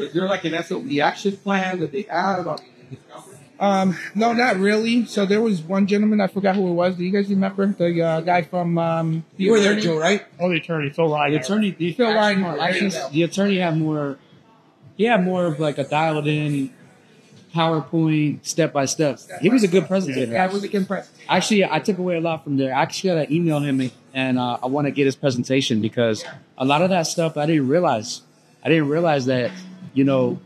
Is there like an SOP action plan that they have? Or Um, no, not really. So there was one gentleman, I forgot who it was. Do you guys remember the uh, guy from? Um, the you were there, attorney? Joe, right? Oh, the attorney, Phil Ryan. The attorney, the, Phil Ryan. actually, the attorney had more. He had more of like a dialed in PowerPoint step by step. He was a good presentator. Yeah, I was impressed. Actually, I took away a lot from there. I actually got to email him and uh, I want to get his presentation because a lot of that stuff I didn't realize. I didn't realize that you know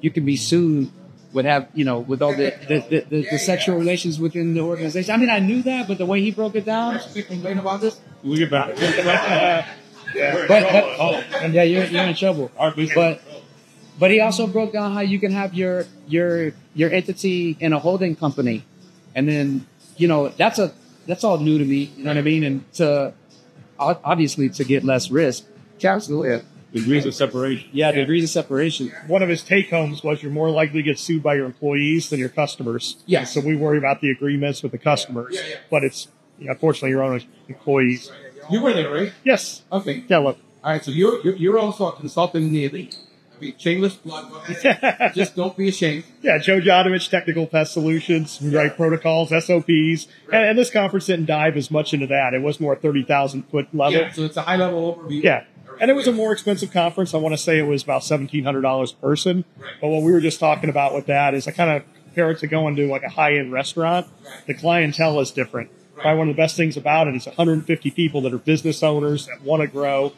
you can be sued with have you know with all the the, the, the, the sexual relations within the organization. I mean, I knew that, but the way he broke it down, Complain about this? We'll get back. but, but oh, yeah, you're, you're in trouble. But but he also broke down how you can have your your your entity in a holding company, and then you know that's a that's all new to me. You know what I mean? And to obviously to get less risk. Absolutely. Degrees of separation. Yeah, degrees of separation. One of his take homes was you're more likely to get sued by your employees than your customers. Yes. So we worry about the agreements with the customers, but it's you know, unfortunately your own employees. You were there, right? Yes. Okay. Yeah. Look. All right. So you're you're, you're also a consultant in the elite. Be shameless plug. Just don't be ashamed. Yeah, Joe Jodovich, Technical Pest Solutions, we write protocols, SOPs, and, and this conference didn't dive as much into that. It was more 30,000 foot level. Yeah. So it's a high level overview. Yeah. And it was a more expensive conference. I want to say it was about $1,700 a person. But what we were just talking about with that is I kind of compare it to going to like a high end restaurant. The clientele is different. Probably one of the best things about it is 150 people that are business owners that want to grow.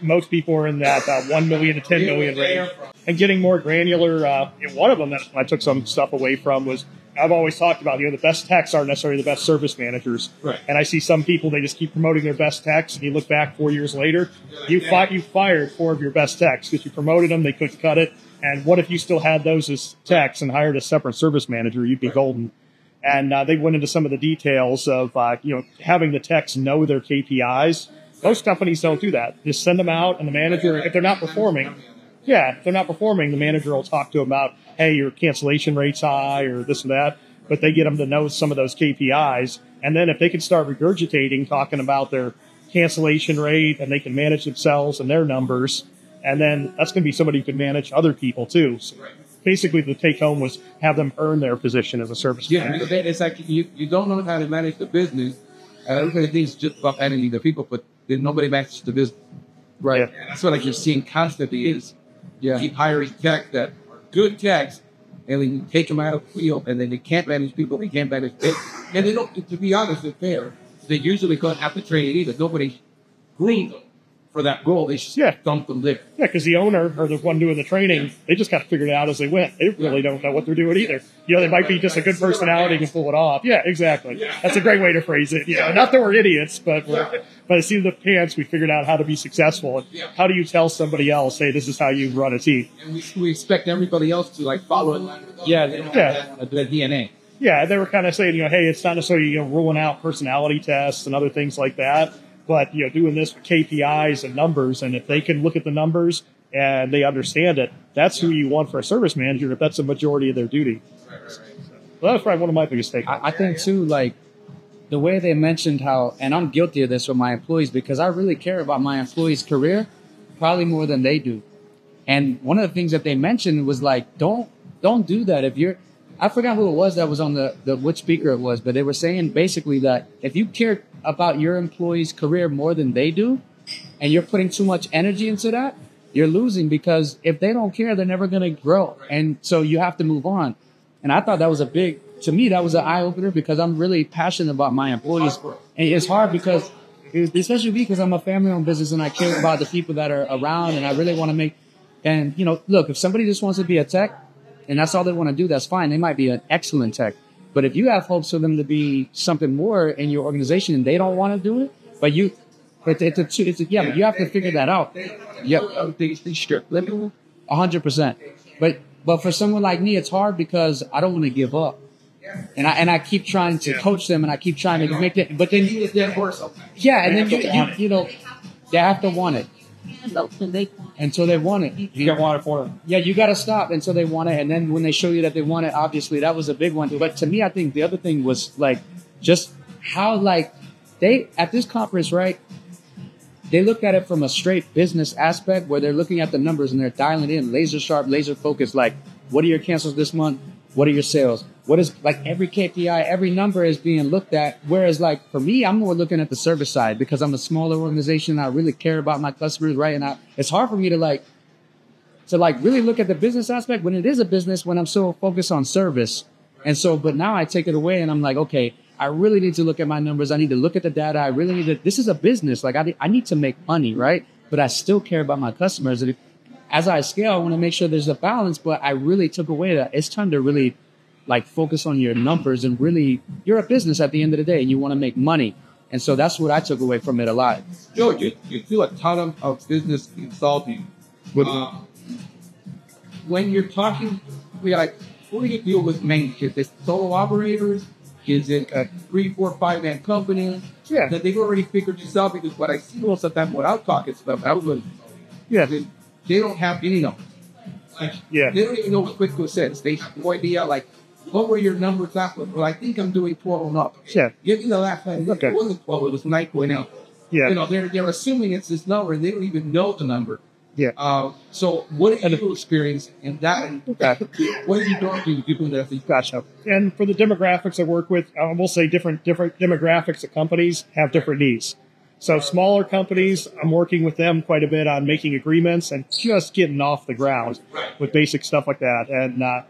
Most people are in that uh, 1 million to 10 million range. And getting more granular, uh, one of them that I took some stuff away from was I've always talked about, you know, the best techs aren't necessarily the best service managers. Right. And I see some people, they just keep promoting their best techs, and you look back four years later, you, fi- you fired four of your best techs because you promoted them, they couldn't cut it. And what if you still had those as techs and hired a separate service manager? You'd be golden. And uh, they went into some of the details of, uh, you know, having the techs know their KPIs. Most companies don't do that. Just send them out, and the manager, if they're not performing, yeah, if they're not performing, the manager will talk to them about, hey, your cancellation rate's high or this and that. But they get them to know some of those KPIs. And then if they can start regurgitating, talking about their cancellation rate and they can manage themselves and their numbers, and then that's going to be somebody who can manage other people too. So basically, the take home was have them earn their position as a service Yeah. manager. It's like you, you don't know how to manage the business. And everybody thinks just about managing the people, but then nobody manages the business. Right. That's what like you're seeing constantly is Yeah. keep hiring tech that are good techs, and then you take them out of the field, and then they can't manage people, they can't manage it. And they don't, to be honest, it's fair. They usually don't have to train it either. Nobody groomed them for that goal. They just Yeah. dump them there. Yeah, because the owner or the one doing the training, they just got to figure it out as they went. They really don't know what they're doing either. You know, they might be just a good personality and pull it off. Yeah, exactly. That's a great way to phrase it. You know, not that we're idiots, but we're, but at the seat of the pants, we figured out how to be successful. And how do you tell somebody else, hey, this is how you run a team? And we, we expect everybody else to like follow it. Yeah, they don't Yeah. have that, the DNA. Yeah, they were kind of saying, you know, hey, it's not necessarily you know ruling out personality tests and other things like that, but you know, doing this with KPIs and numbers, and if they can look at the numbers and they understand it, that's who you want for a service manager if that's the majority of their duty. Well, that's probably one of my biggest takeaways. I, I think too, like the way they mentioned how, and I'm guilty of this with my employees because I really care about my employees' career, probably more than they do. And one of the things that they mentioned was like, don't don't do that if you're. I forgot who it was that was on the, the which speaker it was, but they were saying basically that if you care about your employees' career more than they do, and you're putting too much energy into that, you're losing because if they don't care, they're never going to grow. And so you have to move on. And I thought that was a big, to me, that was an eye opener because I'm really passionate about my employees. And it's hard because, especially me because I'm a family owned business and I care about the people that are around and I really want to make, and you know, look, if somebody just wants to be a tech and that's all they want to do, that's fine. They might be an excellent tech. But if you have hopes for them to be something more in your organization and they don't want to do it, but you, but it's a, it's a, yeah, but you have to figure that out. Yep. They, they strip. A hundred percent. But but for someone like me, it's hard because I don't want to give up, and I and I keep trying to coach them, and I keep trying to make it. But then yeah, and then you you, you know they have to want it until they want it. You don't want it for them. Yeah, you got to stop until they want it, and then when they show you that they want it, obviously that was a big one. But to me, I think the other thing was like just how like they at this conference, right? they look at it from a straight business aspect where they're looking at the numbers and they're dialing in laser sharp, laser focused. Like, what are your cancels this month? What are your sales? What is like every KPI, every number is being looked at. Whereas like for me, I'm more looking at the service side because I'm a smaller organization. and I really care about my customers, right? And I, it's hard for me to like, to like really look at the business aspect when it is a business when I'm so focused on service. And so, but now I take it away and I'm like, okay, I really need to look at my numbers. I need to look at the data. I really need to, this is a business. Like I, I need to make money, right? But I still care about my customers. And if, as I scale, I want to make sure there's a balance, but I really took away that it's time to really like focus on your numbers and really, you're a business at the end of the day and you want to make money. And so that's what I took away from it a lot. Joe, you, you do a ton of, of business consulting. Uh, when you're talking, we like, who do you deal with mainly? Is it solo operators? Is it a three, four, five man company? Yeah. That they've already figured this out because what I see most of the time without talking stuff, I was Yeah. they, they don't have any numbers. Like, Yeah. They don't even know what Quidco says. They have no idea, like, what were your numbers last month? Well, I think I'm doing 12 and up. Yeah. Give me the last time. Okay. It wasn't 12, it was 9.0. Yeah. You know, they're, they're assuming it's this number and they don't even know the number. Yeah. Uh, so what have you experienced in that? And what have you done to people that think, Gotcha. And for the demographics I work with, I will say different different demographics of companies have different needs. So smaller companies, I'm working with them quite a bit on making agreements and just getting off the ground with basic stuff like that. And uh,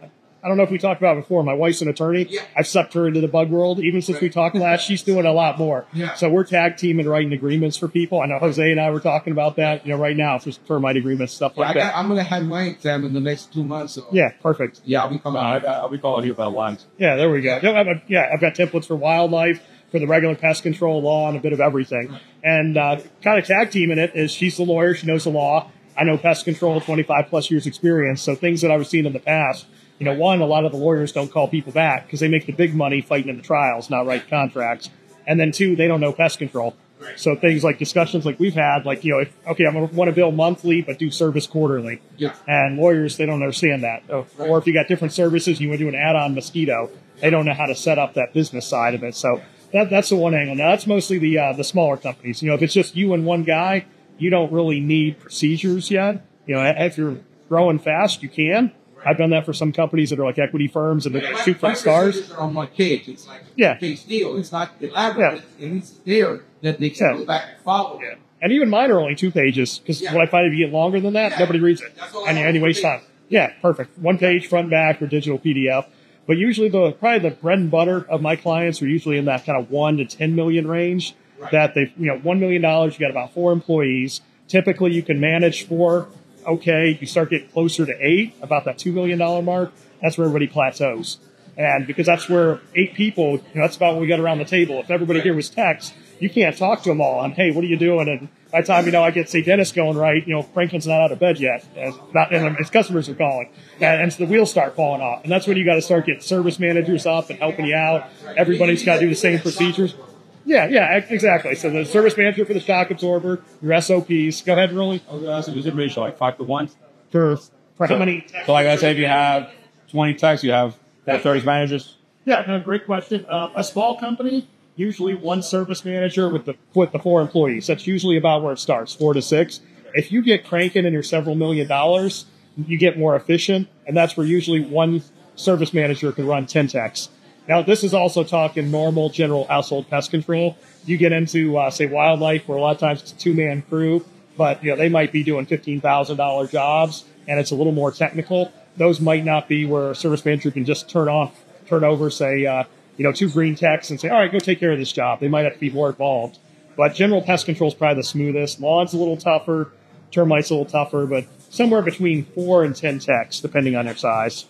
I don't know if we talked about it before. My wife's an attorney. Yeah. I've sucked her into the bug world. Even since we talked last, she's doing a lot more. Yeah. So we're tag teaming writing agreements for people. I know Jose and I were talking about that, you know, right now for termite agreements, stuff well, I like got, that. I'm going to have my exam in the next two months. So Yeah, perfect. yeah, I'll be coming out. I'll be calling you about lines. Yeah, there we go. Yeah, I've, got- yeah, I've got templates for wildlife, for the regular pest control law, and a bit of everything. And uh, kind of tag teaming it is she's the lawyer, she knows the law. I know pest control, 25 plus years experience. So things that I was seeing in the past, you know, one, a lot of the lawyers don't call people back because they make the big money fighting in the trials, not write contracts. And then two, they don't know pest control. So things like discussions like we've had, like, you know, if, okay, I'm going to want to bill monthly, but do service quarterly. Yeah. And lawyers, they don't understand that. Or, or if you got different services, you want to do an add-on mosquito, they don't know how to set up that business side of it. So that, that's the one angle. Now that's mostly the uh, the smaller companies. You know, if it's just you and one guy, you don't really need procedures yet. You know, if you're growing fast, you can. I've done that for some companies that are like equity firms and they're shoot for stars. on my cage. It's like Yeah. cage deal. It's not elaborate. Yeah. It's there that they can Yeah. go back and follow. Yeah. And even mine are only two pages because Yeah. what I find if you get longer than that, Yeah. nobody reads it. And, you waste time. Yeah, perfect. One page, front, back, or digital PDF. But usually the probably the bread and butter of my clients are usually in that kind of one to ten million range. That they you know, one million dollars, you got about four employees. Typically you can manage four okay. You start getting closer to eight, about that two million dollar mark, that's where everybody plateaus. And because that's where eight people, you know, that's about what we got around the table. If everybody here was text, you can't talk to them all on, hey, what are you doing? And by the time, you know, I get, say, Dennis going right, you know, Franklin's not out of bed yet. And, not, and his customers are calling. And, and so the wheels start falling off. And that's when you got to start getting service managers up and helping you out. Everybody's got to do the same procedures. Yeah, yeah, ex- exactly. So the service manager for the shock absorber, your SOPs. Go ahead, Rolly. I was gonna ask you, is it ratio like five to one? For, for how many? So like I said, if you have twenty techs, you have thirty managers. Yeah, no, great question. Uh, a small company, usually one service manager with the with the four employees. That's usually about where it starts, four to six. If you get cranking and you're several million dollars, you get more efficient, and that's where usually one service manager can run ten techs. Now, this is also talking normal general household pest control. You get into uh, say wildlife, where a lot of times it's a two man crew, but you know they might be doing fifteen thousand dollar jobs, and it's a little more technical. Those might not be where a service manager can just turn off, turn over, say, uh, you know, two green techs and say, all right, go take care of this job. They might have to be more involved. But general pest control is probably the smoothest. Lawn's a little tougher, termites a little tougher, but somewhere between four and ten techs, depending on their size.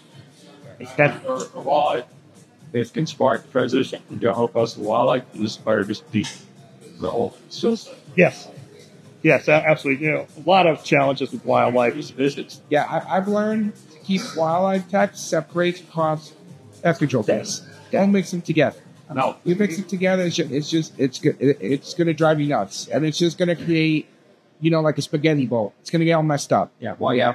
That, Or a walleye. This can spark transition to help us the wildlife and this fire deep. The whole system. yes, yes, a- absolutely. You know, a lot of challenges with wildlife. These visits. Yeah, I, I've learned to keep wildlife tax separate across pest control tests. Don't mix them together. No. You mix it together, it's just, it's just it's go- it, it's going to drive you nuts, and it's just going to create, you know, like a spaghetti bowl. It's going to get all messed up. Yeah. Well, yeah.